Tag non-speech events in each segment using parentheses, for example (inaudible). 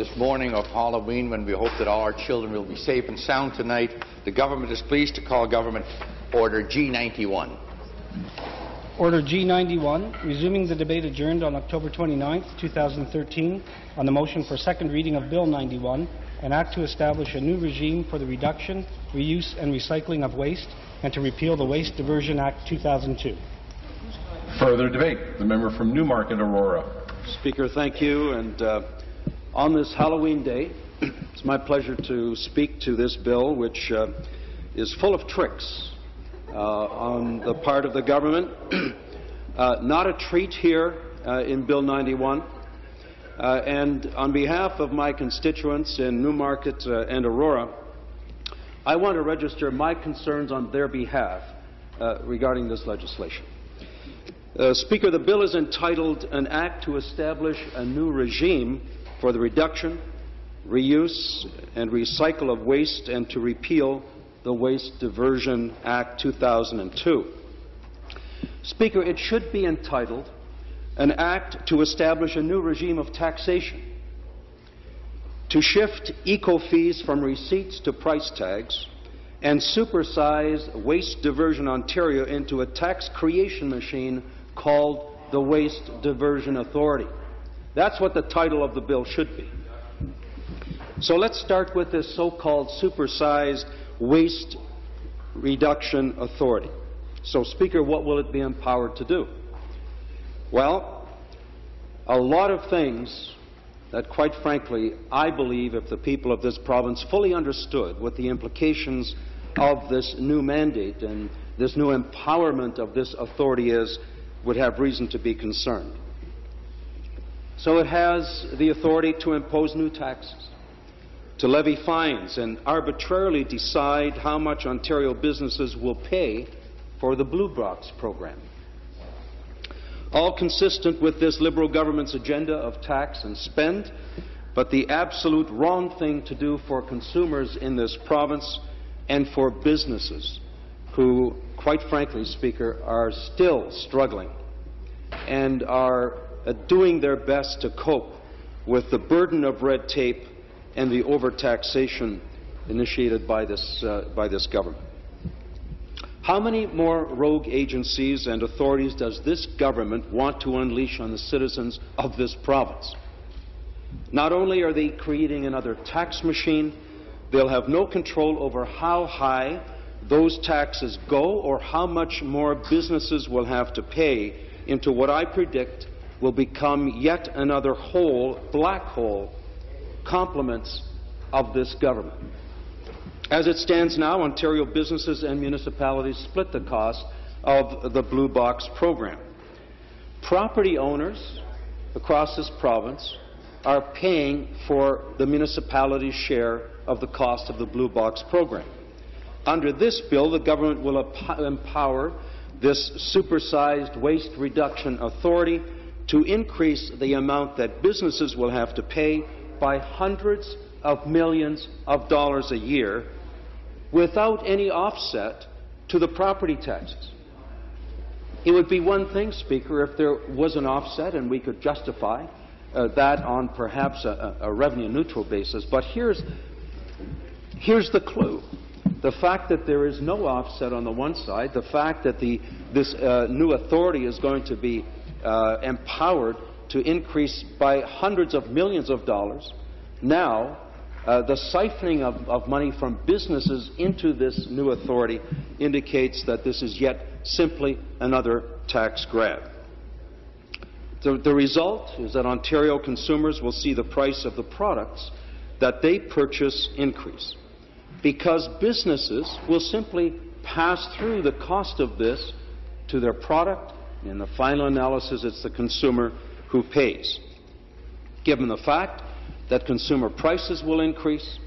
This morning of Halloween, when we hope that all our children will be safe and sound tonight, the government is pleased to call Government Order G91. Order G91, resuming the debate adjourned on October 29, 2013, on the motion for second reading of Bill 91, an act to establish a new regime for the reduction, reuse, and recycling of waste, and to repeal the Waste Diversion Act 2002. Further debate. The member from Newmarket, Aurora. Speaker, thank you. And uh, on this Halloween day, it's my pleasure to speak to this bill, which uh, is full of tricks uh, on the part of the government. (clears throat) Uh, not a treat here uh, in Bill 91. Uh, and on behalf of my constituents in Newmarket and Aurora, I want to register my concerns on their behalf regarding this legislation. Uh, Speaker, the bill is entitled An Act to Establish a New Regime for the Reduction, Reuse, and Recycle of Waste and to Repeal the Waste Diversion Act 2002. Speaker, it should be entitled An Act to Establish a New Regime of Taxation, to shift eco fees from receipts to price tags, and supersize Waste Diversion Ontario into a tax creation machine called the Waste Diversion Authority. That's what the title of the bill should be. So let's start with this so called supersized Waste Reduction Authority. So, Speaker, what will it be empowered to do? Well, a lot of things that, quite frankly, I believe if the people of this province fully understood what the implications of this new mandate and this new empowerment of this authority is, would have reason to be concerned. So it has the authority to impose new taxes to levy fines and arbitrarily decide how much Ontario businesses will pay for the Blue Box program. All consistent with this Liberal government's agenda of tax and spend, but the absolute wrong thing to do for consumers in this province and for businesses who, quite frankly, Speaker, are still struggling and are doing their best to cope with the burden of red tape and the overtaxation initiated by this, uh, by this government. How many more rogue agencies and authorities does this government want to unleash on the citizens of this province? Not only are they creating another tax machine, they'll have no control over how high those taxes go or how much more businesses will have to pay into what I predict will become yet another hole, black hole, compliments of this government. As it stands now, Ontario businesses and municipalities split the cost of the Blue Box program. Property owners across this province are paying for the municipality's share of the cost of the Blue Box program. Under this bill, the government will empower this supersized waste reduction authority to increase the amount that businesses will have to pay by hundreds of millions of dollars a year without any offset to the property taxes. It would be one thing, Speaker, if there was an offset and we could justify uh, that on perhaps a, a revenue neutral basis. But here's, here's the clue. The fact that there is no offset on the one side, the fact that the, this uh, new authority is going to be uh, empowered to increase by hundreds of millions of dollars. Now, uh, the siphoning of, of, money from businesses into this new authority indicates that this is yet simply another tax grab. The, the result is that Ontario consumers will see the price of the products that they purchase increase because businesses will simply pass through the cost of this to their product. In the final analysis, it's the consumer who pays. Given the fact that consumer prices will increase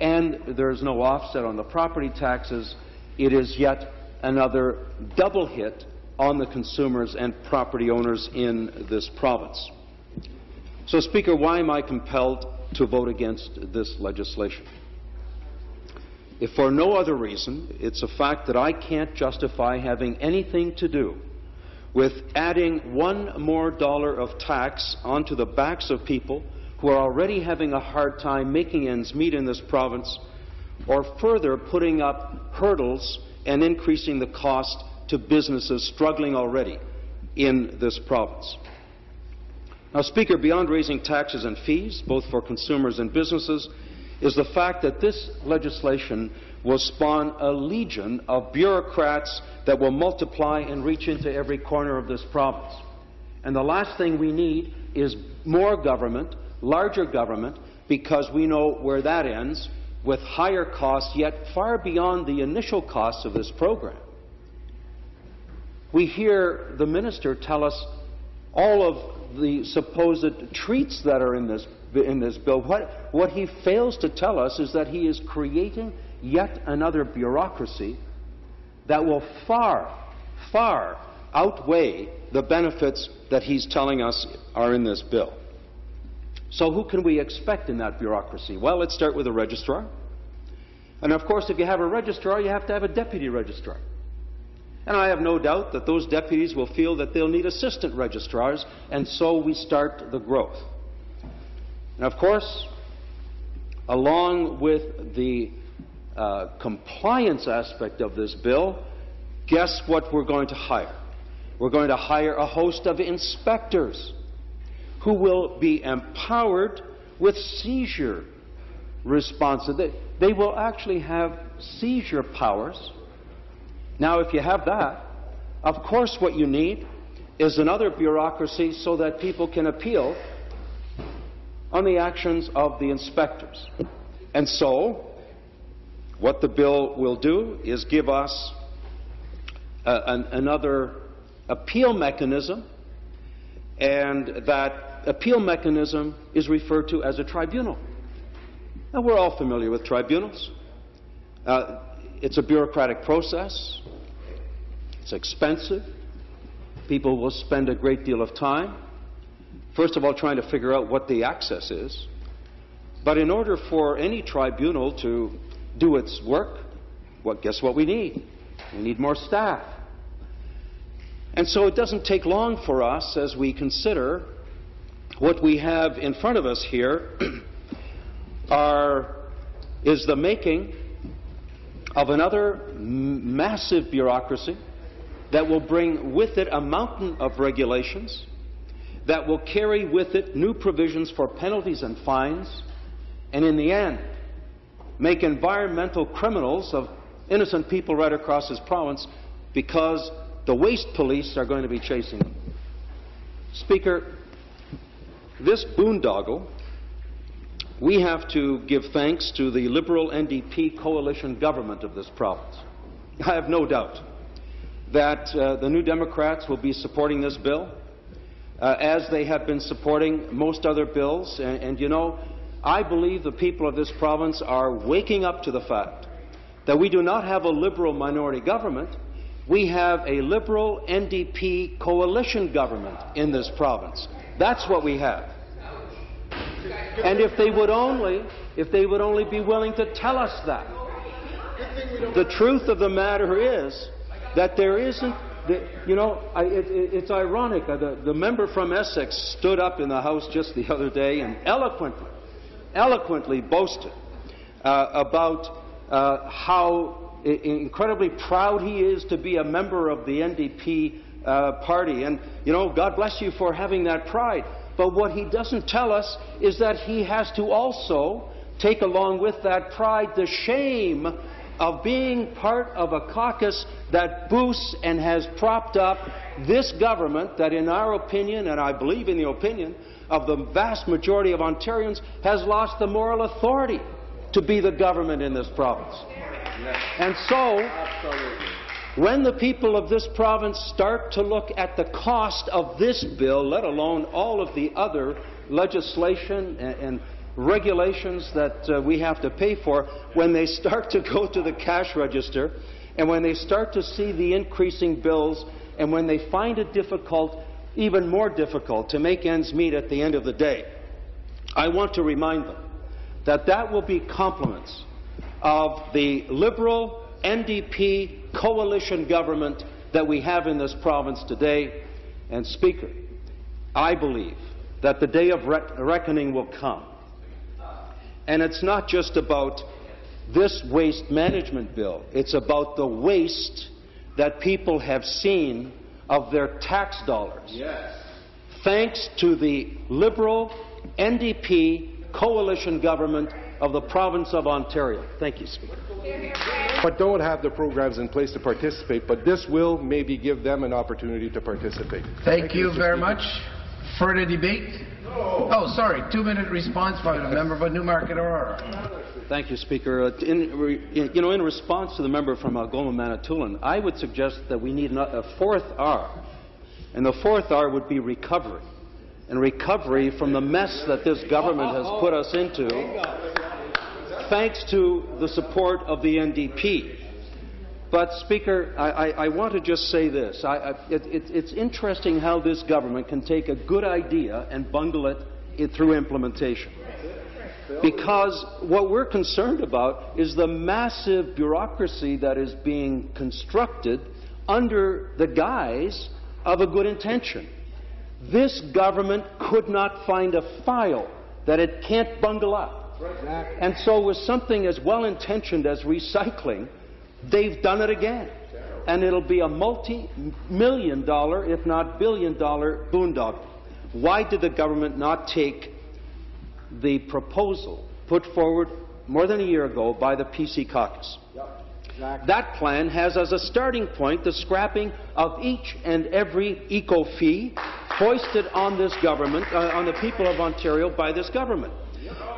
and there is no offset on the property taxes, it is yet another double hit on the consumers and property owners in this province. So, Speaker, why am I compelled to vote against this legislation? If for no other reason, it's a fact that I can't justify having anything to do with adding one more dollar of tax onto the backs of people who are already having a hard time making ends meet in this province, or further putting up hurdles and increasing the cost to businesses struggling already in this province. Now, Speaker, beyond raising taxes and fees, both for consumers and businesses, is the fact that this legislation will spawn a legion of bureaucrats that will multiply and reach into every corner of this province. And the last thing we need is more government, larger government, because we know where that ends with higher costs, yet far beyond the initial costs of this program. We hear the minister tell us all of the supposed treats that are in this, in this bill. What, what he fails to tell us is that he is creating yet another bureaucracy that will far, far outweigh the benefits that he's telling us are in this bill. So who can we expect in that bureaucracy? Well, let's start with a registrar. And of course, if you have a registrar, you have to have a deputy registrar. And I have no doubt that those deputies will feel that they'll need assistant registrars, and so we start the growth. And of course, along with the uh, compliance aspect of this bill, guess what we're going to hire? We're going to hire a host of inspectors who will be empowered with seizure responsibility. They will actually have seizure powers. Now, if you have that, of course, what you need is another bureaucracy so that people can appeal on the actions of the inspectors. And so, what the bill will do is give us uh, an, another appeal mechanism, and that appeal mechanism is referred to as a tribunal. Now, we're all familiar with tribunals. Uh, it's a bureaucratic process. It's expensive. People will spend a great deal of time, first of all, trying to figure out what the access is. But in order for any tribunal to do its work, well, guess what we need? We need more staff. And so it doesn't take long for us as we consider what we have in front of us here (clears throat) are, is the making of another massive bureaucracy that will bring with it a mountain of regulations, that will carry with it new provisions for penalties and fines, and in the end, make environmental criminals of innocent people right across this province because the waste police are going to be chasing them. Speaker, this boondoggle we have to give thanks to the Liberal NDP coalition government of this province. I have no doubt that uh, the New Democrats will be supporting this bill, uh, as they have been supporting most other bills. And, and, you know, I believe the people of this province are waking up to the fact that we do not have a Liberal minority government. We have a Liberal NDP coalition government in this province. That's what we have. And if they would only, if they would only be willing to tell us that. The truth of the matter is that there isn't, you know, it's ironic. The member from Essex stood up in the House just the other day and eloquently, eloquently boasted uh, about uh, how incredibly proud he is to be a member of the NDP uh, party. And, you know, God bless you for having that pride. But what he doesn't tell us is that he has to also take along with that pride the shame of being part of a caucus that boosts and has propped up this government that, in our opinion, and I believe in the opinion of the vast majority of Ontarians, has lost the moral authority to be the government in this province. And so, When the people of this province start to look at the cost of this bill, let alone all of the other legislation and, and regulations that uh, we have to pay for, when they start to go to the cash register and when they start to see the increasing bills and when they find it difficult, even more difficult, to make ends meet at the end of the day, I want to remind them that that will be compliments of the Liberal NDP coalition government that we have in this province today. And Speaker, I believe that the day of rec- reckoning will come. And it's not just about this waste management bill, it's about the waste that people have seen of their tax dollars. Thanks to the Liberal NDP coalition government of the province of Ontario. Thank you, Speaker. but don't have the programs in place to participate, but this will maybe give them an opportunity to participate. Thank you Mr. very Speaker. much. Further debate? Oh, sorry, two-minute response by the member for Newmarket Aurora. Thank you, Speaker. Uh, In, you know, in response to the member from Algoma, Manitoulin, I would suggest that we need a fourth R, and the fourth R would be recovery, and recovery from the mess that this government has put us into, thanks to the support of the NDP. But, Speaker, I, I, I want to just say this. I, it, it, it's interesting how this government can take a good idea and bungle it, it through implementation. Because what we're concerned about is the massive bureaucracy that is being constructed under the guise of a good intention. This government could not find a file that it can't bungle up. And so, with something as well intentioned as recycling, they've done it again. And it'll be a multi million dollar, if not billion dollar, boondoggle. Why did the government not take the proposal put forward more than a year ago by the PC caucus. That plan has as a starting point the scrapping of each and every eco fee foisted on this government, uh, on the people of Ontario by this government.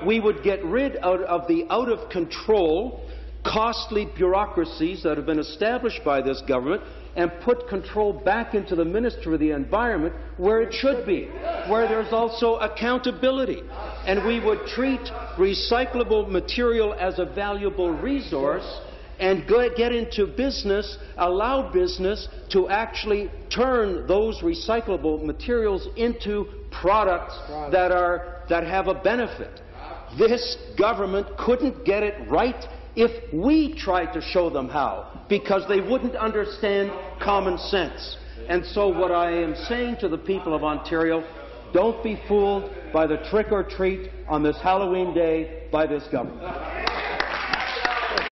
We would get rid of the out of control, costly bureaucracies that have been established by this government and put control back into the Ministry of the Environment where it should be, where there's also accountability. And we would treat recyclable material as a valuable resource and get into business, allow business to actually turn those recyclable materials into products that, are, that have a benefit. This government couldn't get it right if we tried to show them how, because they wouldn't understand common sense. And so, what I am saying to the people of Ontario don't be fooled by the trick or treat on this Halloween day by this government.